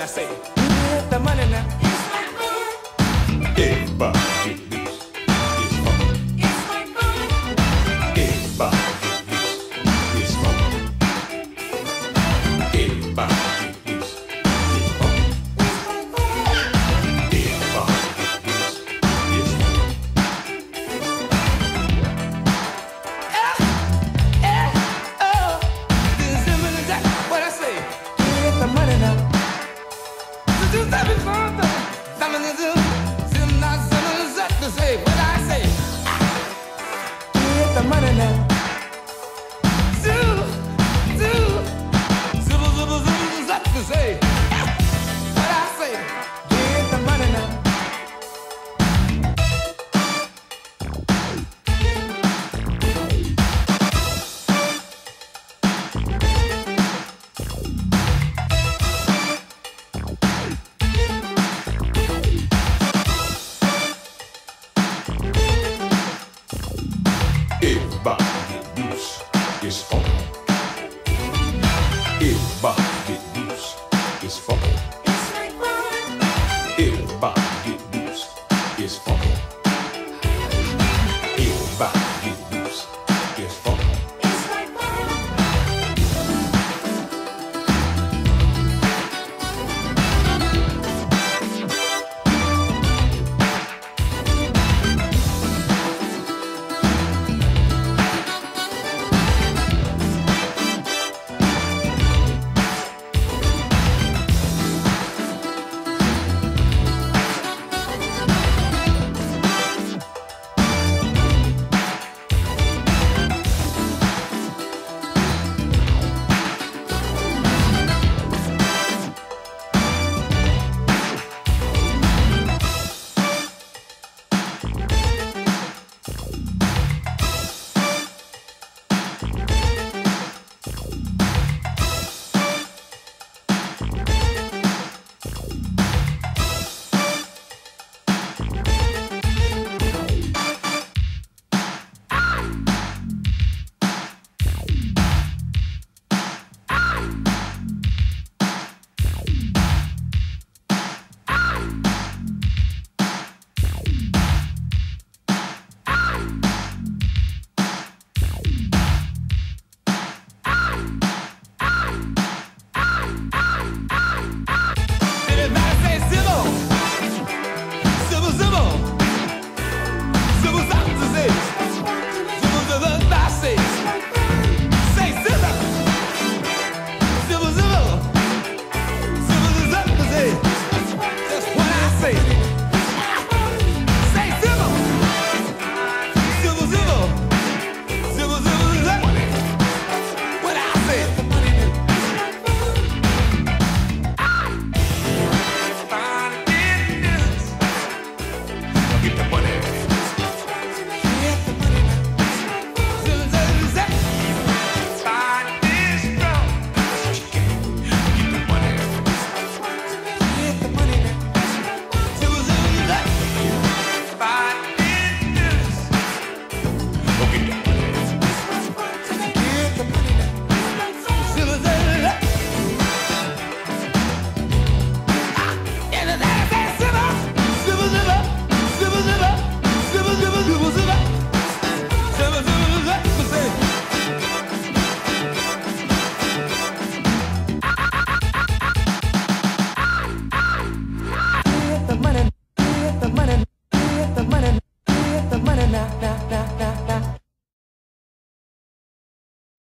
I say, the money now. the money now. Zoo, zoo, zibble, zibble, zibble, zibble, zibble, zibble, zibble, zibble, zibble, is.